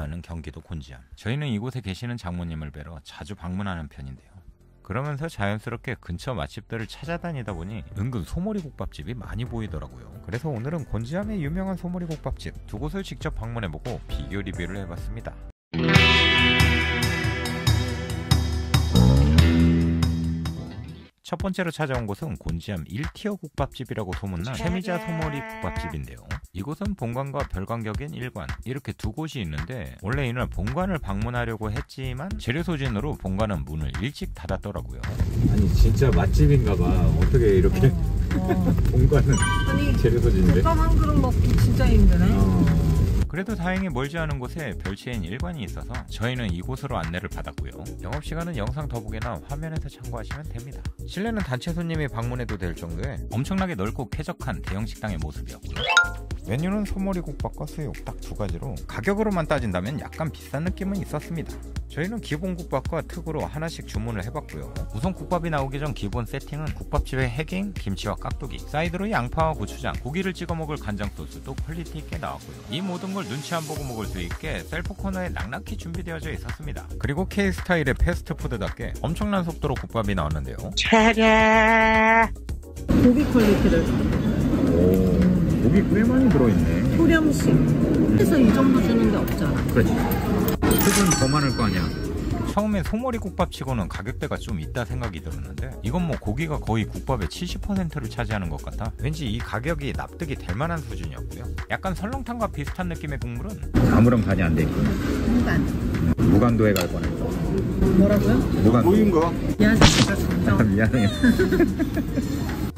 하는 경기도 곤지암. 저희는 이곳에 계시는 장모님을 뵈러 자주 방문하는 편인데요. 그러면서 자연스럽게 근처 맛집들을 찾아다니다 보니 은근 소머리 국밥집이 많이 보이더라고요. 그래서 오늘은 곤지암의 유명한 소머리 국밥집 두 곳을 직접 방문해보고 비교 리뷰를 해봤습니다. 첫 번째로 찾아온 곳은 곤지암 1티어 국밥집이라고 소문난 세미자 소머리 국밥집인데요. 이곳은 본관과 별관격인 일관 이렇게 두 곳이 있는데 원래 이날 본관을 방문하려고 했지만 재료 소진으로 본관은 문을 일찍 닫았더라고요. 아니 진짜 맛집인가 봐. 어떻게 이렇게 어. 공간은 아니 재료 소진인데? 국밥 한 그릇 먹기 진짜 힘드네. 어. 그래도 다행히 멀지 않은 곳에 별채인 일관이 있어서 저희는 이곳으로 안내를 받았고요. 영업시간은 영상 더보기나 화면에서 참고하시면 됩니다. 실내는 단체 손님이 방문해도 될 정도의 엄청나게 넓고 쾌적한 대형 식당의 모습이었고요. 메뉴는 소머리 국밥 과 수육 딱 두 가지로 가격으로만 따진다면 약간 비싼 느낌은 있었습니다. 저희는 기본 국밥과 특으로 하나씩 주문을 해봤고요. 우선 국밥이 나오기 전 기본 세팅은 국밥집의 해갱, 김치와 깍두기, 사이드로 양파와 고추장, 고기를 찍어 먹을 간장 소스도 quality 있게 나왔고요. 이 모든 걸 눈치 안 보고 먹을 수 있게 셀프 코너에 낙낙히 준비되어져 있었습니다. 그리고 K 스타일의 패스트푸드답게 엄청난 속도로 국밥이 나왔는데요. 고기 quality를 오. 고기 꽤 많이 들어있네. 소량씩 해서 이 정도 주는데 없잖아. 그렇지. 특은 더 많을 거 아니야. 처음에 소머리 국밥 치고는 가격대가 좀 있다 생각이 들었는데 이건 뭐 고기가 거의 국밥의 70%를 차지하는 것 같아 왠지 이 가격이 납득이 될 만한 수준이었고요 약간 설렁탕과 비슷한 느낌의 국물은 아무런 간이 안 돼 있고. 한간. 무간도에 갈 뻔했어. 뭐라고요? 무간. 보인가? 미안 진짜 걱정. 미안해.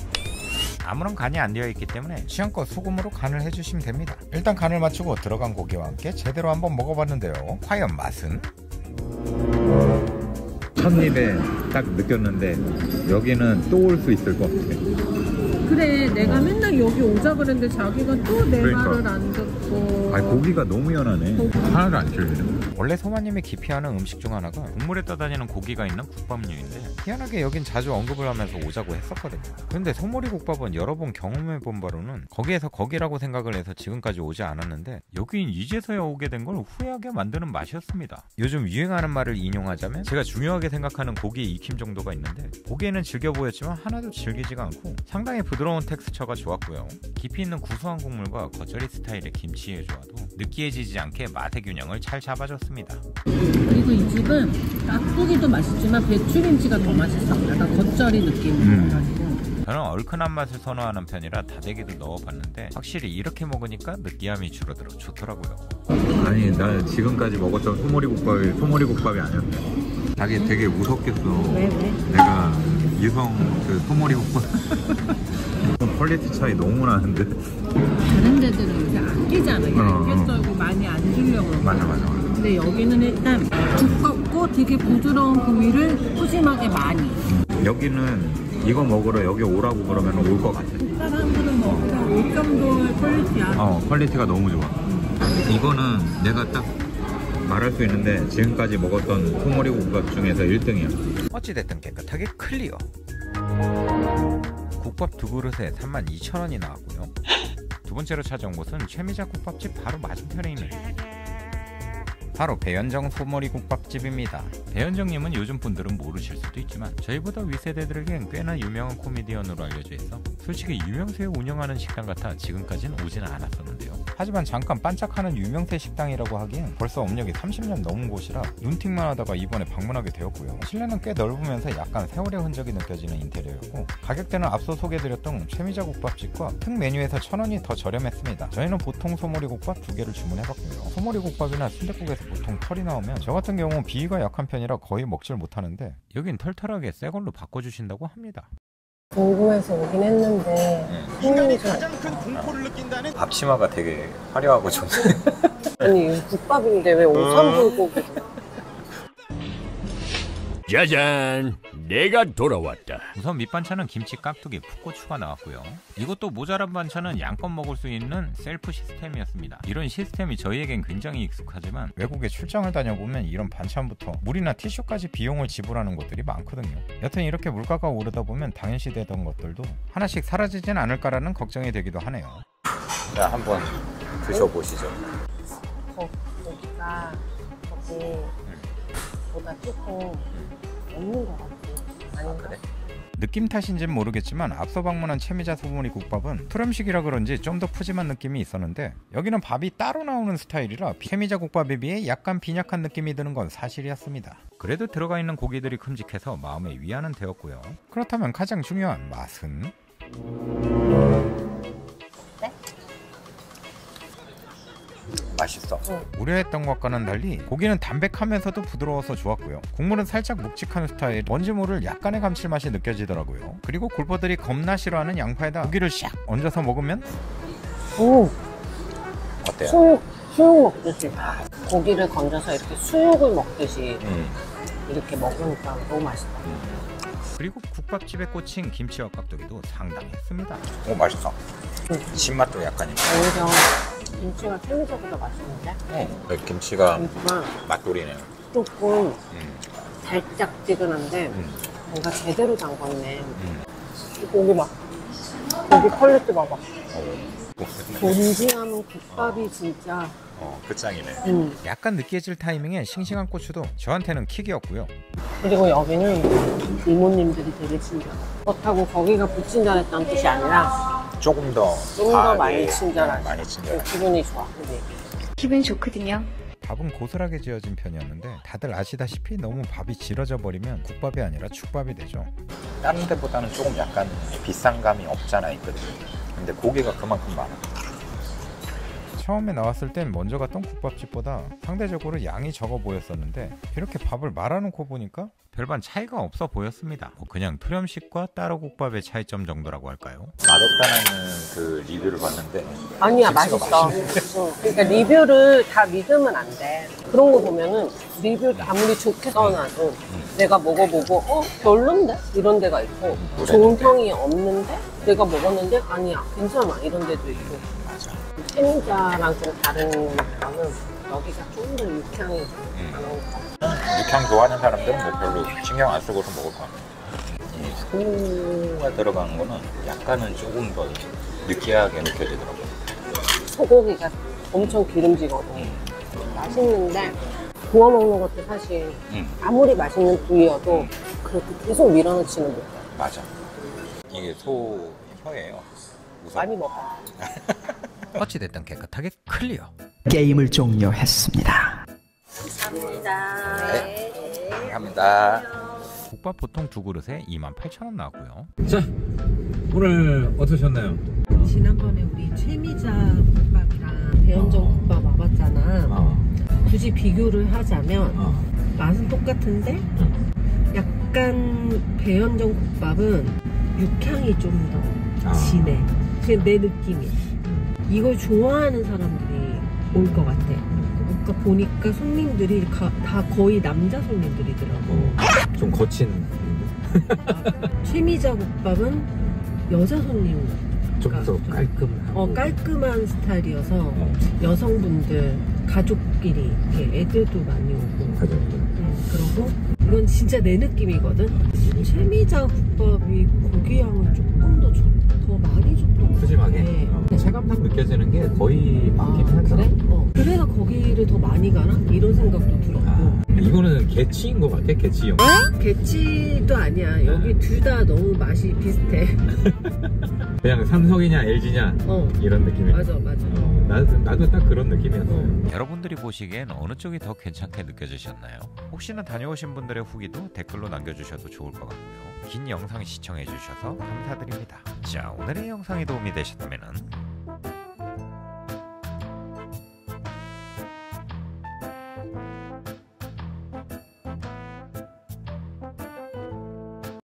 아무런 간이 안 되어 있기 때문에 취향껏 소금으로 간을 해주시면 됩니다 일단 간을 맞추고 들어간 고기와 함께 제대로 한번 먹어봤는데요 과연 맛은? 첫 입에 딱 느꼈는데 여기는 또 올 수 있을 것 같아. 그래 내가 맨날 여기 오자 그랬는데 자기가 또내 그러니까. 말을 안 듣고. 아니 고기가 너무 연하네. 하나도 안 질리네. 원래 소마님이 기피하는 음식 중 하나가 국물에 떠다니는 고기가 있는 국밥류인데 희한하게 여긴 자주 언급을 하면서 오자고 했었거든요 근데 소머리 국밥은 여러 번 경험해 본 바로는 거기에서 거기라고 생각을 해서 지금까지 오지 않았는데 여긴 이제서야 오게 된 걸 후회하게 만드는 맛이었습니다 요즘 유행하는 말을 인용하자면 제가 중요하게 생각하는 고기의 익힘 정도가 있는데 보기에는 질겨 보였지만 하나도 질기지가 않고 상당히 부드러운 텍스처가 좋았고요 깊이 있는 구수한 국물과 겉절이 스타일의 김치의 조화도 느끼해지지 않게 맛의 균형을 잘 잡아줬습니다 그리고 이 집은 깍두기도 맛있지만 배추김치가 더 맛있어. 약간 겉절이 느낌으로 가지고. 저는 얼큰한 맛을 선호하는 편이라 다대기도 넣어봤는데 확실히 이렇게 먹으니까 느끼함이 줄어들어 좋더라고요. 아니 나 지금까지 먹었던 소머리 국밥이 소머리 국밥이 아니었네. 자기 되게 무섭겠어. 왜 왜? 내가 이성 그 소머리 국밥 quality 차이 너무 나는데. 다른 데들은 이렇게 아끼잖아. 어, 얇게 어. 썰고 많이 안 주려고. 맞아 맞아. 맞아. 근데 여기는 일단 두껍고 되게 부드러운 부위를 푸짐하게 많이. 여기는 이거 먹으러 여기 오라고 그러면 올 것 같아. 사람들은 먹으면 올 정도의 quality야. 어 quality가 너무 좋아. 이거는 내가 딱 말할 수 있는데 지금까지 먹었던 소머리 국밥 중에서 1등이야. 어찌됐든 깨끗하게 clear. 국밥 두 그릇에 32,000원이 나왔고요. 두 번째로 찾아온 곳은 최미자 국밥집 바로 맞은편에 있는 바로 배연정 소머리 국밥집입니다. 배연정님은 요즘 분들은 모르실 수도 있지만 저희보다 위세대들에겐 꽤나 유명한 코미디언으로 알려져 있어 솔직히 유명세에 운영하는 식당 같아 지금까지는 오지는 않았었는데요. 하지만 잠깐 반짝하는 유명세 식당이라고 하기엔 벌써 업력이 30년 넘은 곳이라 눈팅만 하다가 이번에 방문하게 되었고요. 실내는 꽤 넓으면서 약간 세월의 흔적이 느껴지는 인테리어였고 가격대는 앞서 소개해드렸던 최미자 국밥집과 특 메뉴에서 천 원이 더 저렴했습니다. 저희는 보통 소머리 국밥 두 개를 주문해봤고요. 소머리 국밥이나 순댓국에서 보통 털이 나오면 저 같은 경우 비위가 약한 편이라 거의 먹질 못하는데 여긴 털털하게 새 걸로 바꿔주신다고 합니다. 궁금해서 오긴 했는데 손님이 좀 앞치마가 되게 화려하고 좀 아니 국밥인데 왜 오삼불고기를 짜잔, 내가 돌아왔다. 우선 밑반찬은 김치 깍두기 풋고추가 나왔고요. 이것도 모자란 반찬은 양껏 먹을 수 있는 셀프 시스템이었습니다. 이런 시스템이 저희에겐 굉장히 익숙하지만 외국에 출장을 다녀보면 이런 반찬부터 물이나 티슈까지 비용을 지불하는 곳들이 많거든요. 여튼 이렇게 물가가 오르다 보면 당연시 되던 것들도 하나씩 사라지진 않을까라는 걱정이 되기도 하네요. 자, 한번 드셔보시죠. 어, 고기가 내가 거기 보다 조금 없는 것 같아. 아닌가? 느낌 탓인지는 모르겠지만 앞서 방문한 채미자 소머리 국밥은 투렴식이라 그런지 좀 더 푸짐한 느낌이 있었는데 여기는 밥이 따로 나오는 스타일이라 채미자 국밥에 비해 약간 빈약한 느낌이 드는 건 사실이었습니다. 그래도 들어가 있는 고기들이 큼직해서 마음의 위안은 되었고요. 그렇다면 가장 중요한 맛은? 어. 응. 우려했던 것과는 달리 고기는 담백하면서도 부드러워서 좋았고요. 국물은 살짝 묵직한 스타일, 뭔지 모를 약간의 감칠맛이 느껴지더라고요. 그리고 골퍼들이 겁나 싫어하는 양파에다 고기를 샥 얹어서 먹으면 오, 어때요? 수육, 수육 먹듯이. 고기를 건져서 이렇게 수육을 먹듯이 음. 이렇게 먹으니까 너무 맛있다. 그리고 국밥집에 꽂힌 김치와 깍두기도 상당했습니다. 오 맛있어. 신맛도 약간 있고. 오히려 김치가 최미자보다 맛있는데? 어, 김치가 김치가 맛돌이네요. 조금 음. 달짝지근한데 음. 뭔가 제대로 담궜네. 음. 고기 막 고기 quality 봐봐. 어. 존지하면 국밥이 진짜 어, 끝장이네. 음. 약간 느끼해질 타이밍에 싱싱한 고추도 저한테는 kick이었고요. 그리고 여기는 이모님들이 되게 친절해. 그렇다고 거기가 불친절했다는 뜻이 아니라 조금 더좀더 많이 친절하지. 네, 많이 친절하게. 기분이 좋아. 그지? 기분이 좋거든요. 밥은 고슬하게 지어진 편이었는데 다들 아시다시피 너무 밥이 질어져 버리면 국밥이 아니라 죽밥이 되죠. 다른 데보다는 조금 약간 비싼 감이 없잖아 있거든. 근데 고기가 그만큼 많아. 처음에 나왔을 땐 먼저 갔던 국밥집보다 상대적으로 양이 적어 보였었는데 이렇게 밥을 말아놓고 보니까 별반 차이가 없어 보였습니다. 뭐 그냥 투렴식과 따로 국밥의 차이점 정도라고 할까요? 맛없다는 그 리뷰를 봤는데 아니야 맛있어. 응. 그러니까 리뷰를 다 믿으면 안 돼. 그런 거 보면은 리뷰 아무리 좋게 써놔도 내가 먹어보고 어 별론데 이런 데가 있고 좋은 평이 없는데 내가 먹었는데 아니야 괜찮아 이런 데도 있고 맞아. 채민자랑 좀 다른 거는 여기가 좀 더 육향이 음. 많으니까 육향 좋아하는 사람들은 뭐 별로 신경 안 쓰고도 먹을 것 같아요. 이 소가 들어가는 거는 약간은 조금 더 느끼하게 느껴지더라고요. 소고기가 엄청 기름지거든. 맛있는데 구워 먹는 것도 사실 음. 아무리 맛있는 부위여도 그렇게 계속 밀어넣지는 못해. 맞아. 이게 소 혀예요. 우선. 많이 먹어. 어찌됐든 깨끗하게 클리어. 게임을 종료했습니다. 감사합니다. 네. 감사합니다. 국밥 보통 두 그릇에 28,000원 나왔고요. 자, 오늘 어떠셨나요? 지난번에 우리 최미자 국밥이랑 배현정 국밥 와봤잖아. 어, 굳이 비교를 하자면 어. 맛은 똑같은데 약간 배현정 국밥은 육향이 좀더 아. 진해. 그게 내 느낌이야. 이걸 좋아하는 사람들이 올 것 같아. 그러니까 보니까 손님들이 가- 다 거의 남자 손님들이더라고. 좀 거친, 최미자 국밥은 여자 손님. 좀더 좀- 깔끔하고. 어, 깔끔한 스타일이어서 어, 여성분들, 가족끼리, 이렇게 애들도 많이 오고. 가져. 음, 그러고 이건 진짜 내 느낌이거든. 최미자 국밥이 고기 양은 조금 더, 줬- 더 많이 줬던 것 푸짐하게. 같아. 어, 체감상 느껴지는 게 거의 아, 많긴 하다. 그래? 어. 그래서 거기를 더 많이 가나? 이런 생각도 들었고. 아, 이거는 개치인 것 같아, 개치용. 개치도 아니야. 여기 둘 다 너무 맛이 비슷해. 그냥 삼성이냐, LG냐, 어, 이런 느낌이. 맞아, 맞아. 어, 나도, 나도 딱 그런 느낌이었어요. 여러분들이 보시기엔 어느 쪽이 더 괜찮게 느껴지셨나요? 혹시나 다녀오신 분들의 후기도 댓글로 남겨주셔도 좋을 것 같고요. 긴 영상 시청해주셔서 감사드립니다. 자, 오늘의 영상이 도움이 되셨다면